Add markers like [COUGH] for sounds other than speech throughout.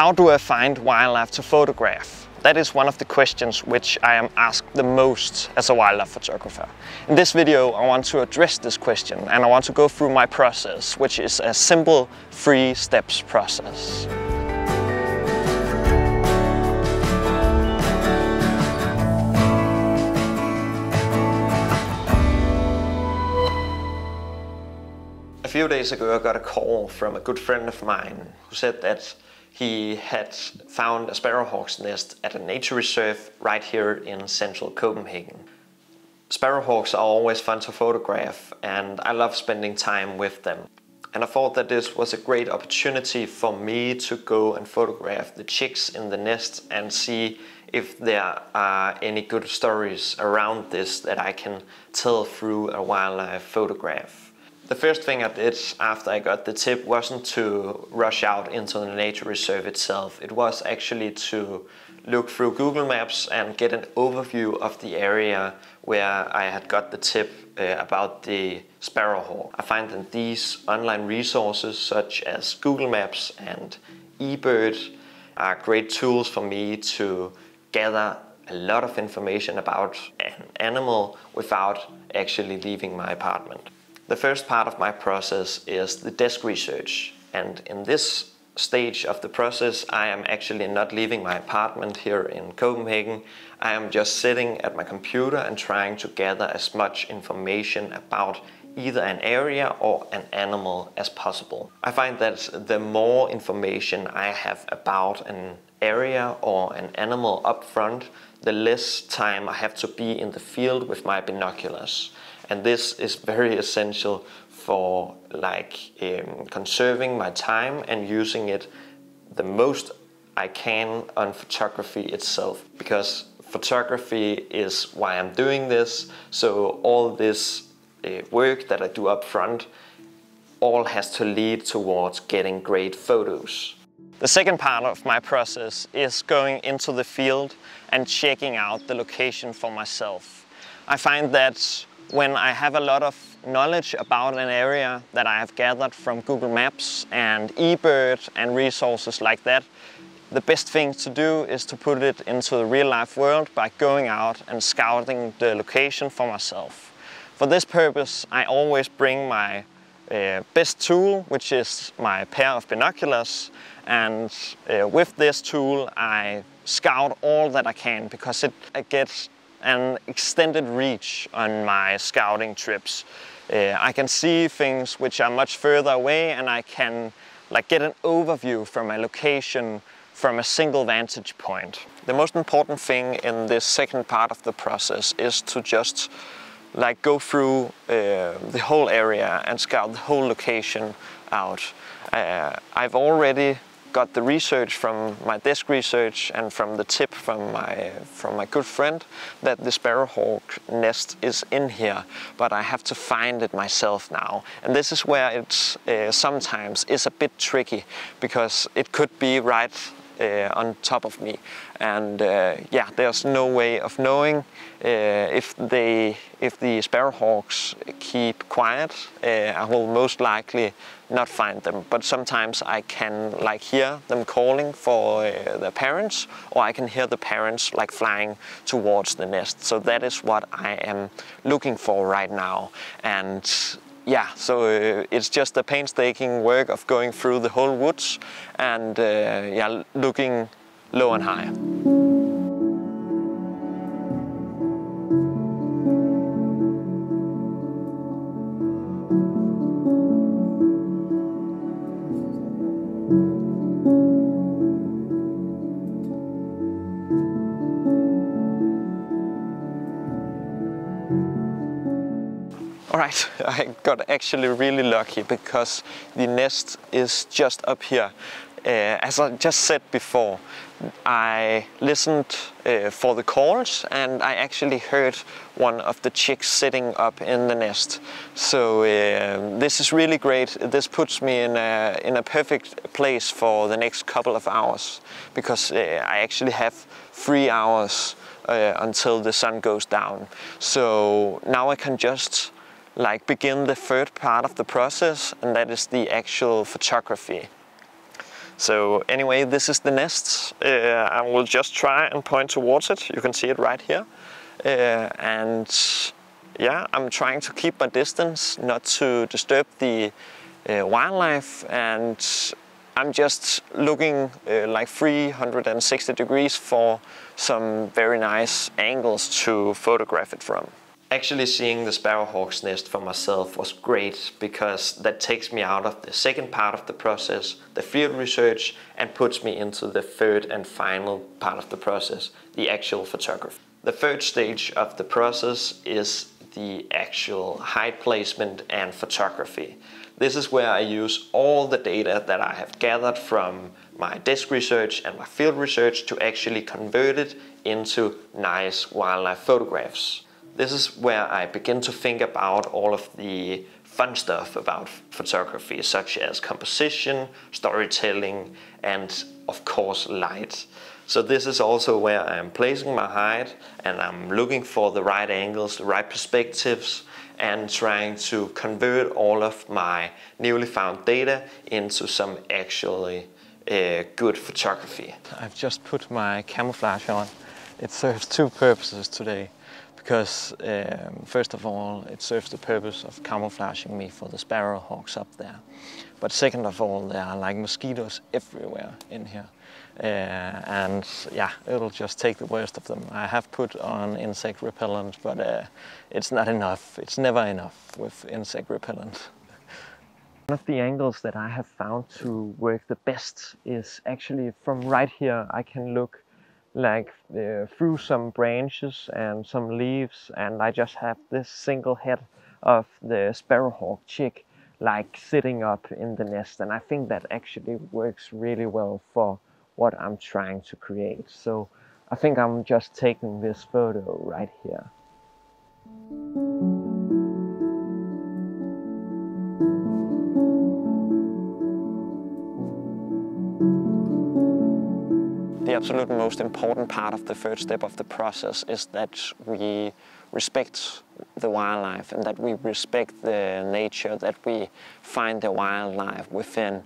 How do I find wildlife to photograph? That is one of the questions which I am asked the most as a wildlife photographer. In this video I want to address this question and I want to go through my process, which is a simple three steps process. A few days ago I got a call from a good friend of mine who said that he had found a sparrowhawk's nest at a nature reserve right here in central Copenhagen. Sparrowhawks are always fun to photograph and I love spending time with them. And I thought that this was a great opportunity for me to go and photograph the chicks in the nest and see if there are any good stories around this that I can tell through a wildlife photograph. The first thing I did after I got the tip wasn't to rush out into the nature reserve itself. It was actually to look through Google Maps and get an overview of the area where I had got the tip uh, about the sparrowhawk. I find that these online resources such as Google Maps and eBird are great tools for me to gather a lot of information about an animal without actually leaving my apartment. The first part of my process is the desk research. And in this stage of the process, I am actually not leaving my apartment here in Copenhagen. I am just sitting at my computer and trying to gather as much information about either an area or an animal as possible. I find that the more information I have about an area or an animal up front, the less time I have to be in the field with my binoculars and this is very essential for like um, conserving my time and using it the most I can on photography itself because photography is why I'm doing this so all this uh, work that I do up front all has to lead towards getting great photos. The second part of my process is going into the field and checking out the location for myself. I find that when I have a lot of knowledge about an area that I have gathered from Google Maps and eBird and resources like that, the best thing to do is to put it into the real life world by going out and scouting the location for myself. For this purpose, I always bring my uh, best tool, which is my pair of binoculars. And uh, with this tool, I scout all that I can because it, it gets an extended reach on my scouting trips. Uh, I can see things which are much further away and I can like get an overview from a location from a single vantage point. The most important thing in this second part of the process is to just like go through uh, the whole area and scout the whole location out. Uh, I've already got the research from my desk research and from the tip from my from my good friend that the sparrowhawk nest is in here but I have to find it myself now. And this is where it uh, sometimes is a bit tricky because it could be right on top of me. And uh, yeah there's no way of knowing uh, if they if the sparrowhawks keep quiet uh, I will most likely not find them. But sometimes I can like hear them calling for uh, their parents or I can hear the parents like flying towards the nest. So that is what I am looking for right now. And yeah, so uh, it's just a painstaking work of going through the whole woods and uh, yeah, looking low and high. Alright, [LAUGHS] I got actually really lucky because the nest is just up here. Uh, as I just said before, I listened uh, for the calls and I actually heard one of the chicks sitting up in the nest. So uh, this is really great. This puts me in a, in a perfect place for the next couple of hours because uh, I actually have three hours uh, until the sun goes down. So now I can just like begin the third part of the process and that is the actual photography. So anyway, this is the nest. Uh, I will just try and point towards it. You can see it right here. Uh, and yeah, I'm trying to keep my distance, not to disturb the uh, wildlife. And I'm just looking uh, like 360 degrees for some very nice angles to photograph it from. Actually seeing the sparrowhawk's nest for myself was great because that takes me out of the second part of the process, the field research, and puts me into the third and final part of the process, the actual photography. The third stage of the process is the actual height placement and photography. This is where I use all the data that I have gathered from my desk research and my field research to actually convert it into nice wildlife photographs. This is where I begin to think about all of the fun stuff about photography, such as composition, storytelling, and of course light. So this is also where I'm placing my height and I'm looking for the right angles, the right perspectives, and trying to convert all of my newly found data into some actually uh, good photography. I've just put my camouflage on. It serves two purposes today because um, first of all it serves the purpose of camouflaging me for the sparrowhawks up there. But second of all there are like mosquitoes everywhere in here. Uh, and yeah it'll just take the worst of them. I have put on insect repellent but uh, it's not enough. It's never enough with insect repellent. One of the angles that I have found to work the best is actually from right here I can look like uh, through some branches and some leaves and I just have this single head of the sparrowhawk chick like sitting up in the nest and I think that actually works really well for what I'm trying to create so I think I'm just taking this photo right here. The absolute most important part of the third step of the process is that we respect the wildlife and that we respect the nature, that we find the wildlife within.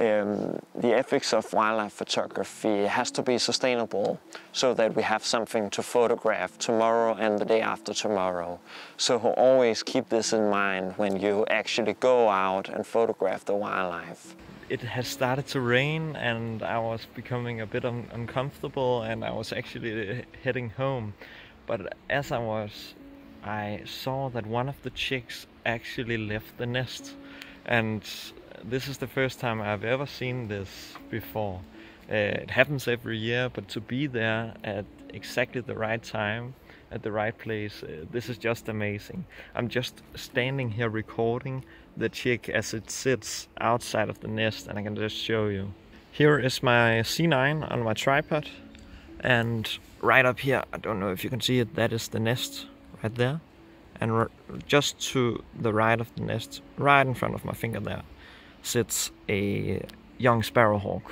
Um, the ethics of wildlife photography has to be sustainable so that we have something to photograph tomorrow and the day after tomorrow. So always keep this in mind when you actually go out and photograph the wildlife it has started to rain and I was becoming a bit un uncomfortable and I was actually heading home. But as I was, I saw that one of the chicks actually left the nest. And this is the first time I've ever seen this before. Uh, it happens every year, but to be there at exactly the right time at the right place. Uh, this is just amazing. I'm just standing here recording the chick as it sits outside of the nest and I can just show you. Here is my Z9 on my tripod and right up here, I don't know if you can see it, that is the nest right there. And just to the right of the nest, right in front of my finger there, sits a young sparrowhawk.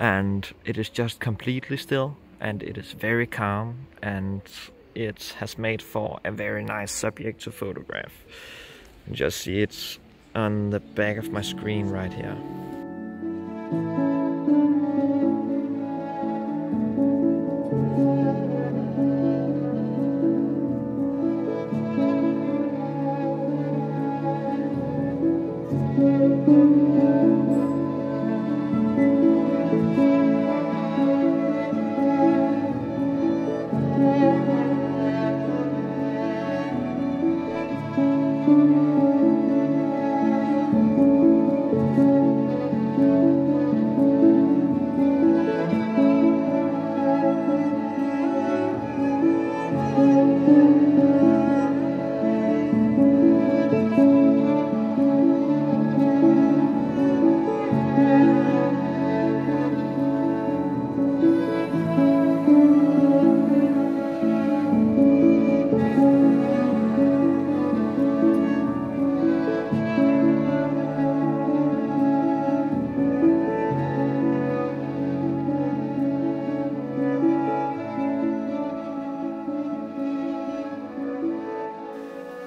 And it is just completely still and it is very calm and it has made for a very nice subject to photograph. You just see it on the back of my screen right here.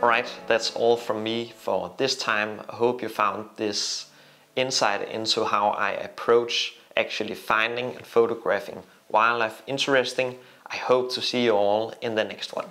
Alright, that's all from me for this time. I hope you found this insight into how I approach actually finding and photographing wildlife interesting. I hope to see you all in the next one.